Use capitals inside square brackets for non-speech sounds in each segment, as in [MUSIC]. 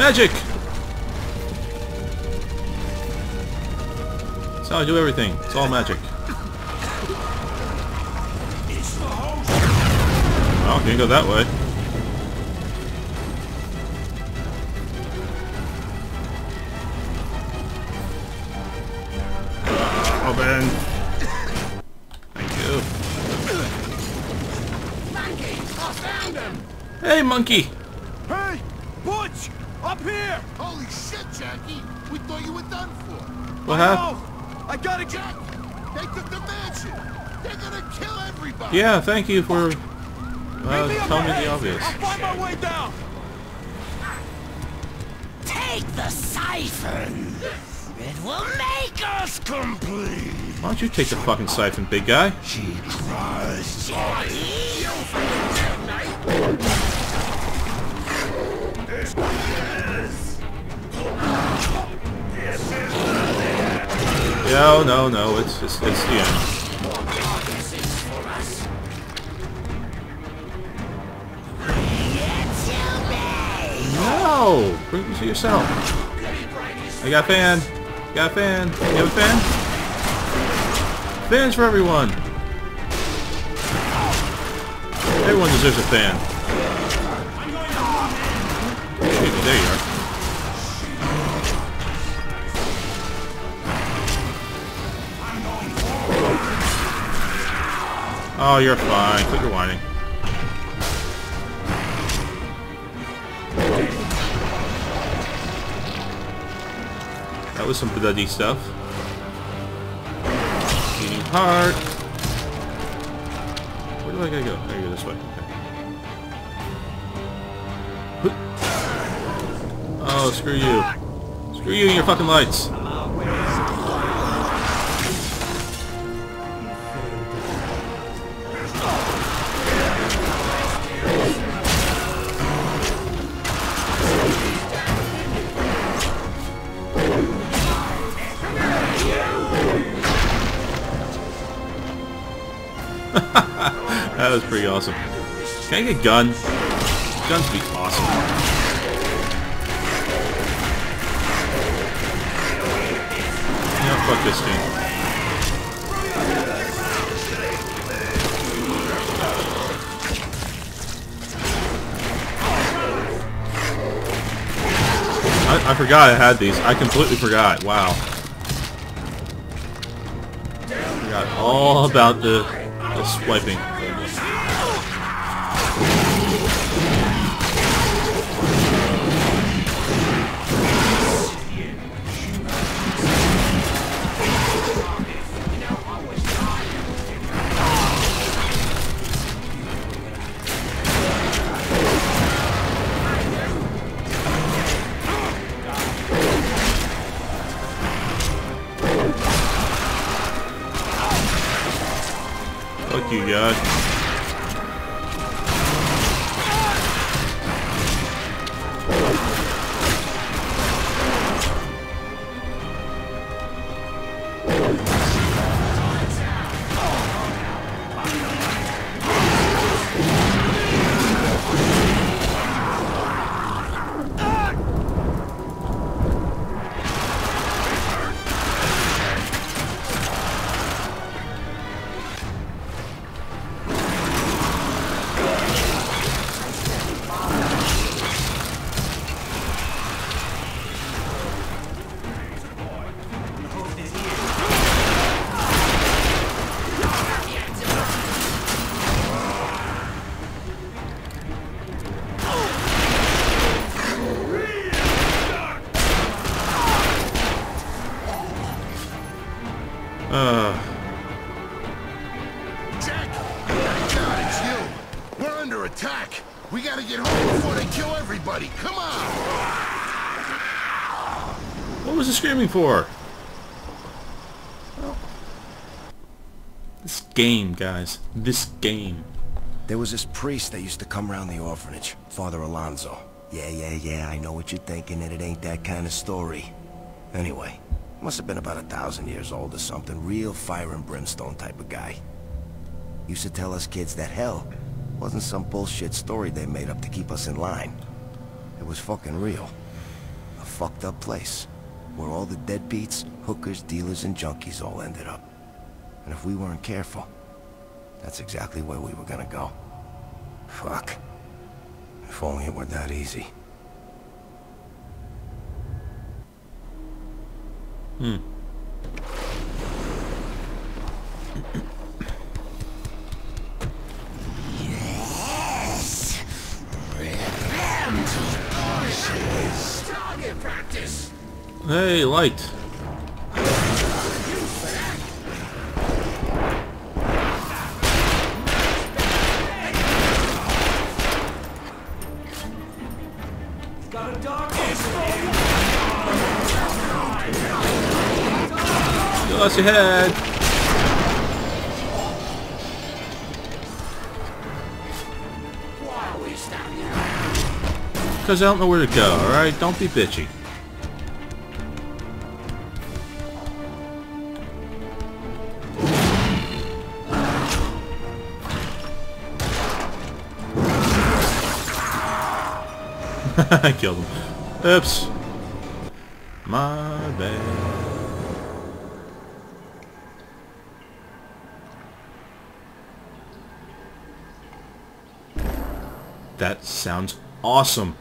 Magic! That's how I do everything. It's all magic. Oh, can't go that way. Oh, Ben. Thank you. Monkey! I found him! Hey, monkey! Hey! Butch! Up here! Holy shit, Jackie! We thought you were done for. What I happened? know! I gotta get... Jack! They took the mansion! They're gonna kill everybody! Yeah, thank you for Meet uh, me telling me the obvious. I'll find my way down! Take the siphon. It will make us complete. Why don't you take the fucking siphon, big guy? She cries jelly. No, no, no, it's it's, it's the end. No! Bring it to yourself. I got a fan. Got a fan. You have a fan? Fans for everyone. Everyone deserves a fan. There you are. Oh, you're fine. Quit your whining. That was some bloody stuff. Beating heart. Where do I gotta go? I gotta go this way. Okay. Oh, screw you. Screw you and your fucking lights. That was pretty awesome. Can I get a gun? Guns would be awesome. Know, fuck this game. I, I forgot I had these. I completely forgot. Wow. Forgot all about the, the swiping. Fuck you, God. For? Well, this game, guys. This game. There was this priest that used to come around the orphanage, Father Alonso. Yeah, yeah, yeah, I know what you're thinking, that it ain't that kind of story. Anyway, must have been about a thousand years old or something. Real fire and brimstone type of guy. Used to tell us kids that hell wasn't some bullshit story they made up to keep us in line. It was fucking real. A fucked up place. Where all the deadbeats, hookers, dealers, and junkies all ended up. And if we weren't careful, that's exactly where we were gonna go. Fuck. If only it were that easy. Hmm. [CLEARS THROAT] Hey, light. Lost your head. Because I don't know where to go, alright? Don't be bitchy. [LAUGHS] I killed him. Oops. My bad. That sounds awesome.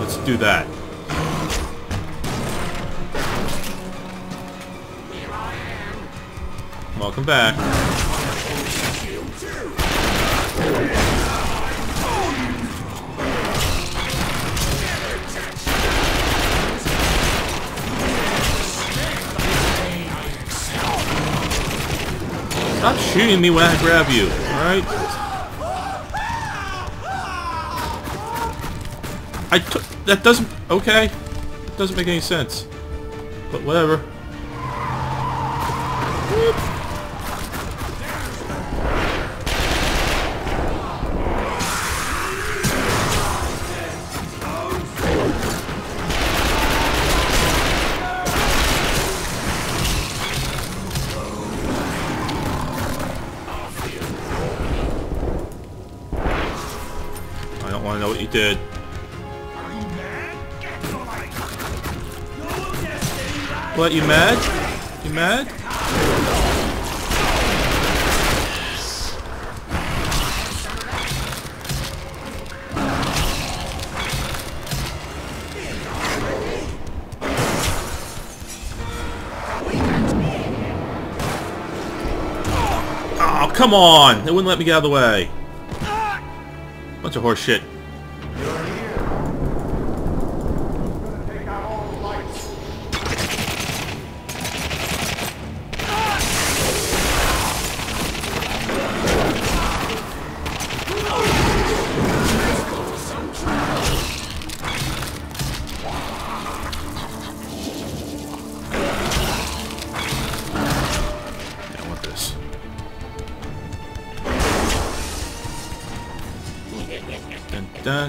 Let's do that. Welcome back. Stop shooting me when I grab you, alright? I took... That doesn't... Okay. Doesn't make any sense. But whatever. You did. What, you mad? You mad? Oh, come on! They wouldn't let me get out of the way. Bunch of horse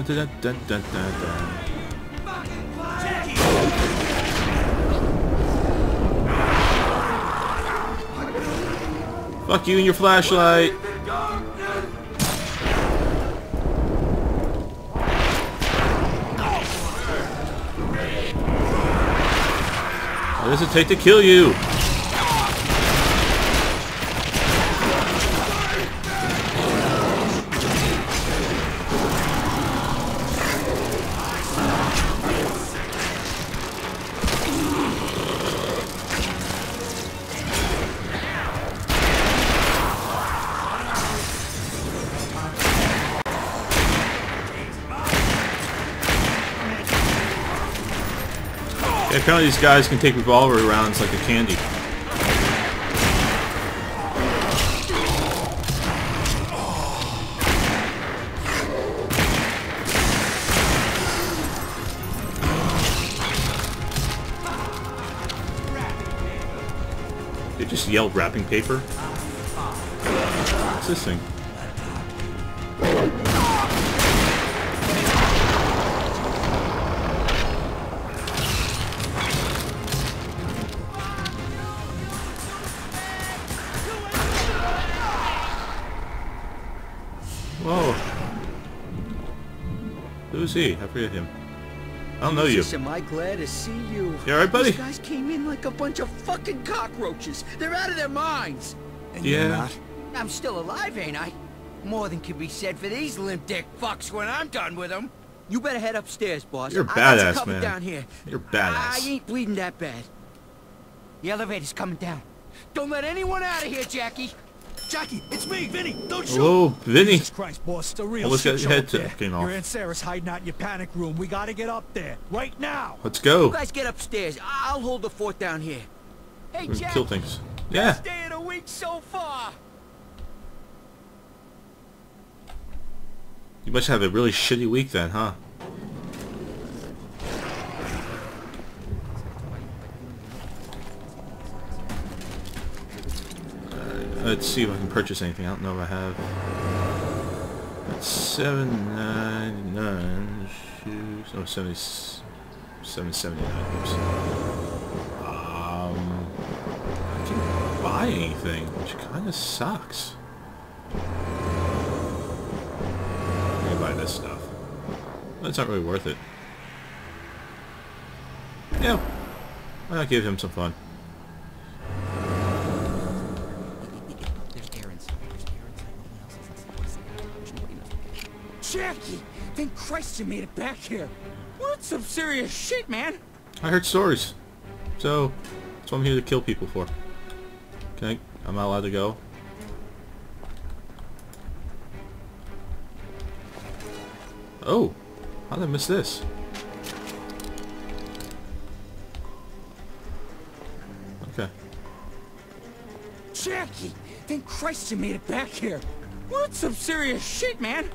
Dun, dun, dun, dun, dun. Fuck you and your flashlight. What does it take to kill you? Apparently these guys can take revolver rounds like a candy. They just yelled wrapping paper. What's this thing? He? I forget him. I don't know you. Am I glad to see you. You alright, buddy? These guys came in like a bunch of fucking cockroaches. They're out of their minds. And Yeah. you're not? I'm still alive, ain't I? More than can be said for these limp dick fucks when I'm done with them. You better head upstairs, boss. You're badass, man. down here. You're badass. I ain't bleeding that bad. The elevator's coming down. Don't let anyone out of here, Jackie. Jackie, it's me, Vinny. Don't shoot. Whoa, Vinny. Jesus Christ, boss, the real Almost shit got show your up head to- there. off. Your Aunt Sarah's hiding out in your panic room. We gotta get up there right now. Let's go. You guys get upstairs. I- I'll hold the fort down here. Hey, We Jack. kill things. Yeah. Best day of the week so far. You must have a really shitty week then, huh? Let's see if I can purchase anything. I don't know if I have. That's seven ninety nine shoes. Oh, 70, 779. Oops. Um, I can't buy anything, which kind of sucks. I'm buy this stuff. That's not really worth it. Yeah. Not give him some fun? Christ you made it back here. That's some serious shit, man. I heard stories. So, that's what I'm here to kill people for. Can I, I'm not allowed to go? Oh! How did I miss this? Okay. Jackie! Thank Christ you made it back here. That's some serious shit, man.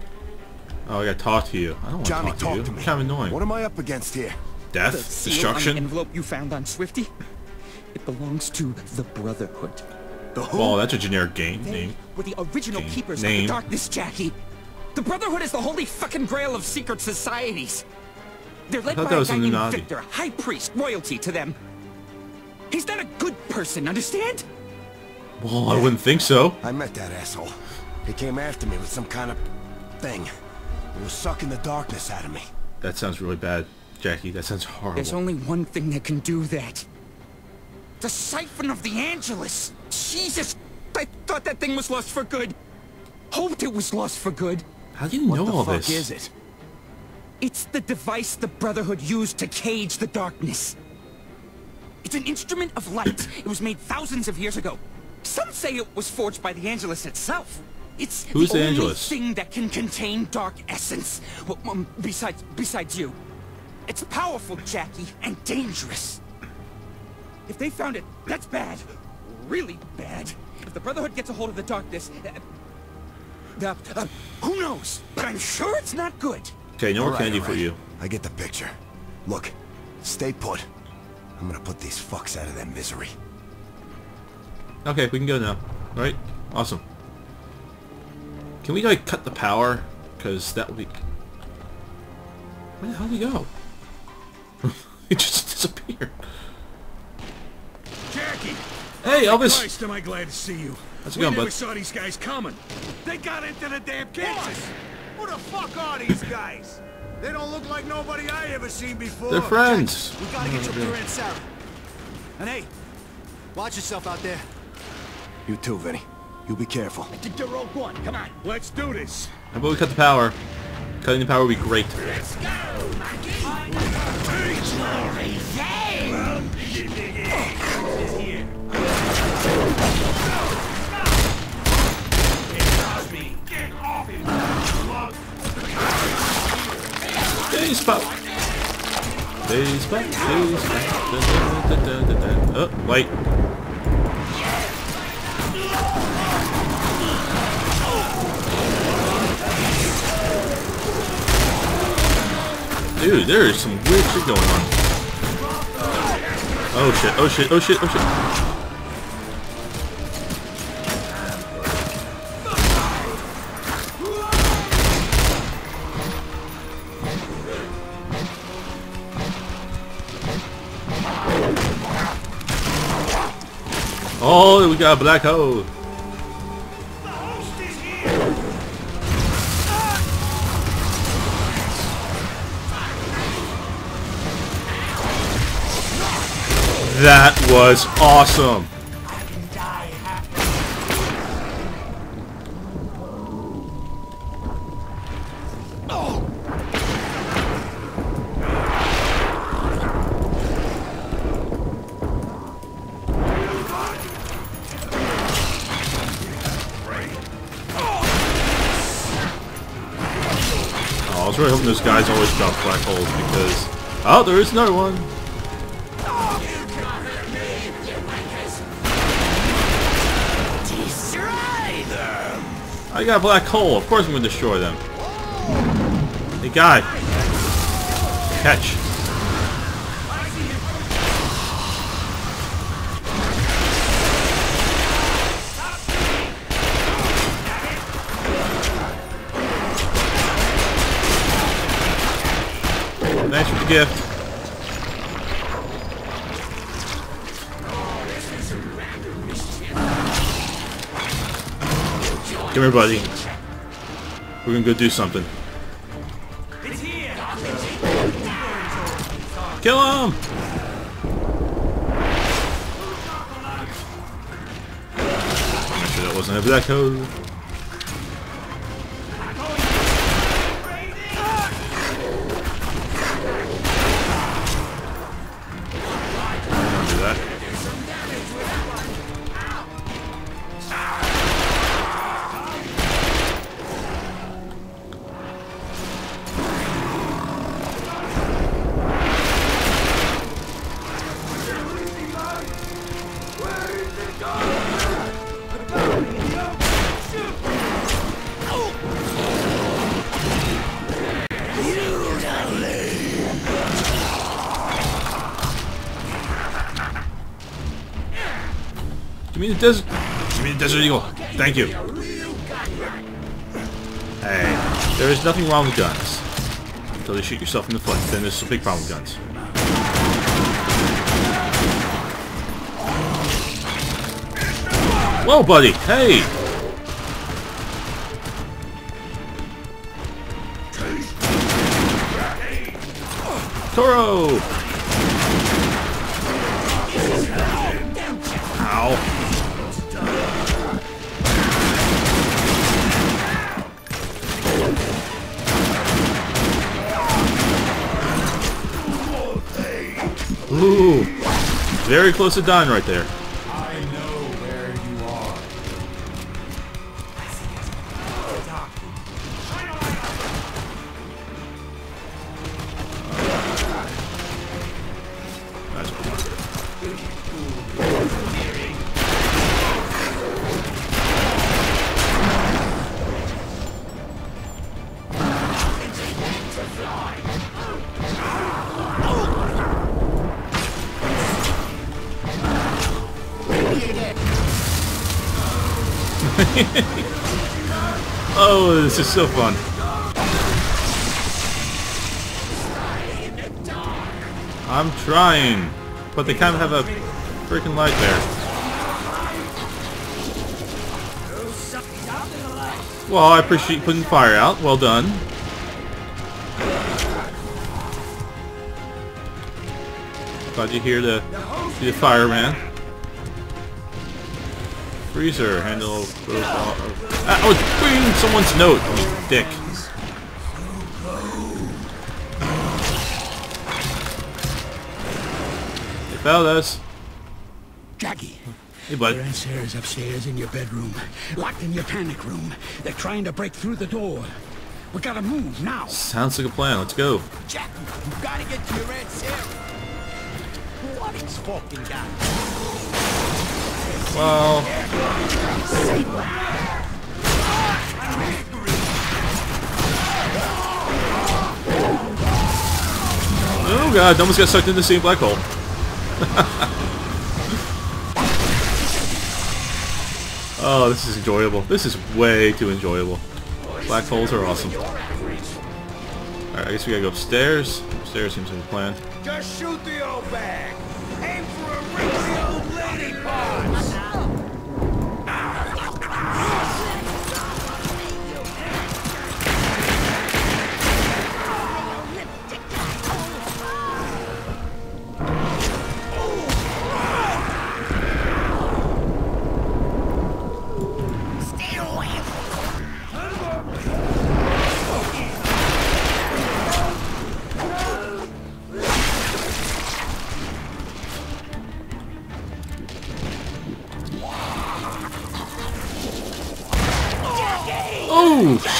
Oh, I gotta talk to you. I don't want to talk to talk you. to me. Kind of annoying. What am I up against here? Death? The Destruction? the envelope you found on Swifty? It belongs to the Brotherhood. The who? Well, that's a generic game They name. were the original Game keepers of the darkness, Jackie. The Brotherhood is the holy fucking grail of secret societies. They're led by a was guy named Victor, high priest, royalty to them. He's not a good person, understand? Well, I wouldn't think so. I met that asshole. He came after me with some kind of thing. He was sucking the darkness out of me. That sounds really bad, Jackie. That sounds horrible. There's only one thing that can do that. The Siphon of the Angelus. Jesus, I thought that thing was lost for good. Hoped it was lost for good. How do you know all this? What the all fuck is it? It's the device the Brotherhood used to cage the darkness. It's an instrument of light. it was made thousands of years ago. Some say it was forged by the Angelus itself. It's Who's the, the only Angelus? thing that can contain dark essence. Well, um, besides, besides you. It's powerful, Jackie, and dangerous. If they found it, that's bad. Really bad. If the Brotherhood gets a hold of the darkness, uh, uh, uh, who knows? But I'm sure it's not good. Okay, no more All right, candy all for you. I get the picture. Look, stay put. I'm gonna put these fucks out of their misery. Okay, we can go now. Alright, awesome. Can we like cut the power? Because that would be... Where the hell did he go? [LAUGHS] he just disappeared. Jackie! Hey, Elvis! Christ, am I glad to see you. How's it we going, never bud? saw these guys coming. They got into the damn kitchen. Who the fuck are these guys? They don't look like nobody I ever seen before. They're friends. We gotta get you up to Aunt Sarah. And hey, watch yourself out there. You too, Vinny. You be careful. Get your rope one. Come on. Let's do this. How about we cut the power? Cutting the power would be great. Face pop! Face pop, face pop. Da, da, da, da, da, da. Oh, wait. Dude, there is some weird shit going on. Oh shit, oh shit, oh shit, oh shit. Oh, we got a black hole. That was awesome. Oh, I was really hoping those guys always drop black holes because... Oh, there is another one! I got a black hole. Of course I'm going to destroy them. Hey, guy. Catch. Thanks for the gift. Come here, buddy. We're gonna go do something. Kill him! Make sure that wasn't a black hole. Give me the desert. Eagle. Thank you. Hey, there is nothing wrong with guns until you shoot yourself in the foot. Then there's a big problem with guns. Whoa, buddy. Hey. Toro. Ooh. Very close to dying right there. [LAUGHS] oh, this is so fun. I'm trying, but they kind of have a freaking light there. Well, I appreciate putting fire out. Well done. Glad you hear the the fireman. Freezer handle those. Ah, I was reading someone's note. You dick. Hey, fellas. Jackie, Hey, bud. your Aunt Sarah's upstairs in your bedroom, locked in your panic room. They're trying to break through the door. We gotta move now. Sounds like a plan. Let's go. Jackie, you gotta get to your Aunt Sarah. What is fucking guy? Well, oh god, almost got sucked into the same black hole. [LAUGHS] oh, this is enjoyable. This is way too enjoyable. Black holes are awesome. Alright, I guess we gotta go upstairs. Upstairs seems like a plan. Just shoot the old bag. Aim for a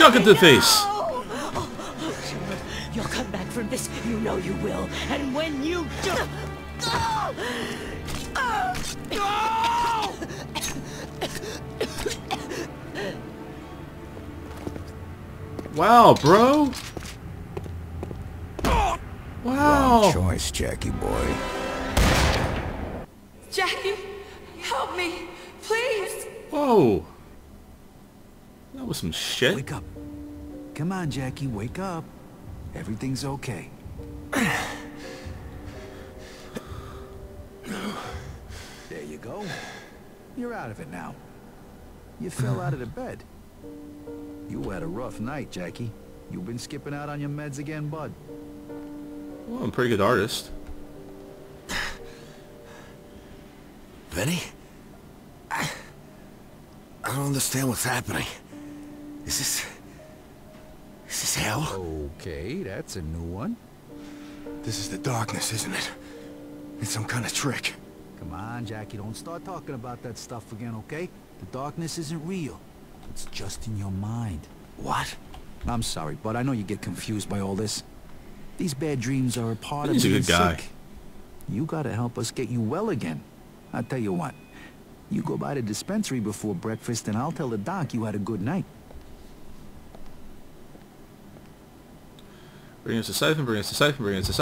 Oh, shot it to the face. Oh, you'll come back from this. You know you will. And when you do... Wow, bro. Wow. Choice, Jackie boy. Jackie, help me, please. Whoa. That was some shit. Wake up. Come on, Jackie, wake up. Everything's okay. there you go. You're out of it now. You fell out of the bed. You had a rough night, Jackie. You've been skipping out on your meds again, bud. Well, I'm a pretty good artist. Benny? I... I don't understand what's happening. Is this... Is this hell? Okay, that's a new one. This is the darkness, isn't it? It's some kind of trick. Come on, Jackie, don't start talking about that stuff again, okay? The darkness isn't real. It's just in your mind. What? I'm sorry, but I know you get confused by all this. These bad dreams are a part He's of being good guy. sick. You gotta help us get you well again. I'll tell you what. You go by the dispensary before breakfast and I'll tell the doc you had a good night. Bring us a siphon, bring us a siphon, bring us a siphon.